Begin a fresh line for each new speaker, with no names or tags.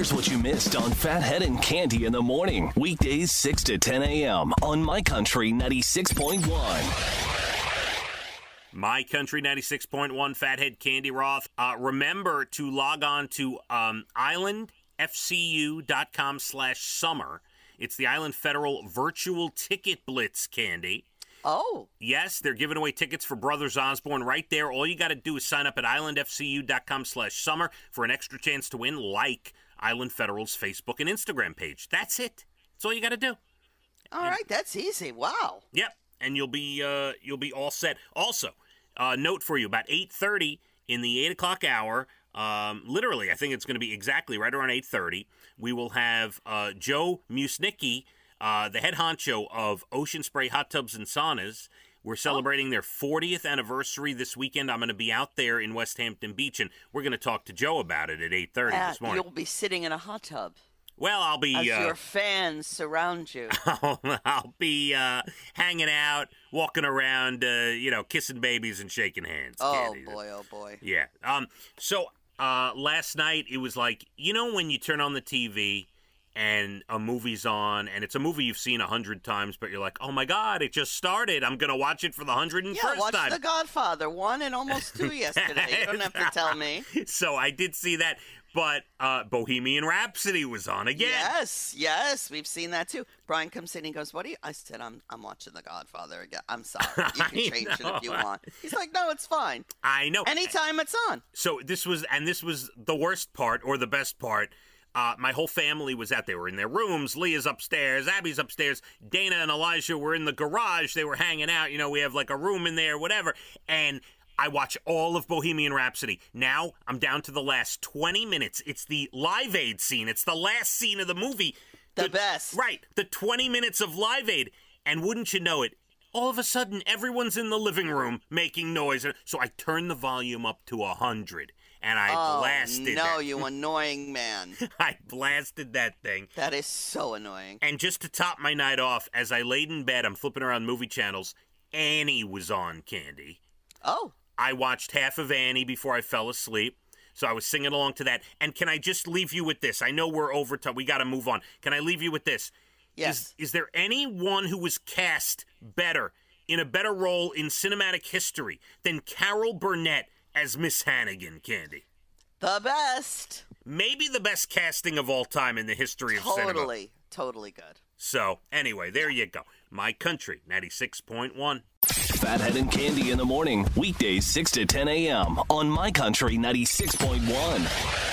Here's what you missed on Phathead and Cande in the morning. Weekdays 6 to 10 a.m. on My Country 96.1.
My Country 96.1 Phathead Cande Roth. Uh, remember to log on to um, islandfcu.com slash summer. It's the Island Federal Virtual Ticket Blitz Cande.
Oh,
Yes, they're giving away tickets for Brothers Osborne right there. All you got to do is sign up at islandfcu.com slash summer for an extra chance to win, like Island Federal's Facebook and Instagram page. That's it. That's all you got to do.
all right. That's easy. Wow.
Yep, and you'll be uh, you'll be all set. Also, uh, note for you about eight thirty in the eight o'clock hour. Um, literally, I think it's going to be exactly right around eight thirty. We will have uh, Joe Musnicki, uh, the head honcho of Ocean Spray Hot Tubs and Saunas. We're celebrating their 40th anniversary this weekend. I'm going to be out there in Westhampton Beach, and we're going to talk to Joe about it at 8:30
Uh,
this morning.
you'll be sitting in a hot tub
Well, I'll be
as
uh,
your fans surround you.
I'll, I'll be uh, hanging out, walking around, uh, you know, kissing babies and shaking hands.
oh boy, oh boy.
Yeah. Um. So uh, last night it was like you know when you turn on the TV and a movie's on and it's a movie you've seen a hundred times, but you're like, oh my god, it just started. I'm gonna watch it for the hundred and first Yeah,
watch
time.
The Godfather one and almost two yesterday. You don't have to tell me.
so I did see that, but uh, Bohemian Rhapsody was on again.
Yes, yes, we've seen that too. Brian comes in, and goes, "What are you?" I said, "I'm, I'm watching The Godfather again. I'm sorry. You can change it if you want." He's like, "No, it's fine.
I know.
Anytime it's on."
So this was, and this was the worst part or the best part. Uh, my whole family was out. They were in their rooms. Leah's upstairs. Abby's upstairs. Dana and Elijah were in the garage. They were hanging out. You know, we have like a room in there, whatever. And I watch all of Bohemian Rhapsody. Now I'm down to the last 20 minutes. It's the Live Aid scene. It's the last scene of the movie.
The best.
Right. The 20 minutes of Live Aid. And wouldn't you know it, all of a sudden everyone's in the living room making noise. So I turned the volume up to 100 and I
oh
blasted
no,
that.
you annoying man.
I blasted that thing.
That is so annoying.
And just to top my night off, as I laid in bed, I'm flipping around movie channels. Annie was on Cande.
Oh,
I watched half of Annie before I fell asleep. So I was singing along to that. And can I just leave you with this? I know we're over time. We got to move on. Can I leave you with this?
Yes.
Is, is there anyone who was cast better in a better role in cinematic history than Carol Burnett as Miss Hannigan, Cande?
the best.
Maybe the best casting of all time in the history of cinema.
Totally, totally good.
So, anyway, there you go. My Country 96.1.
Phathead and Cande in the morning. Weekdays 6 to 10 a.m. on My Country 96.1.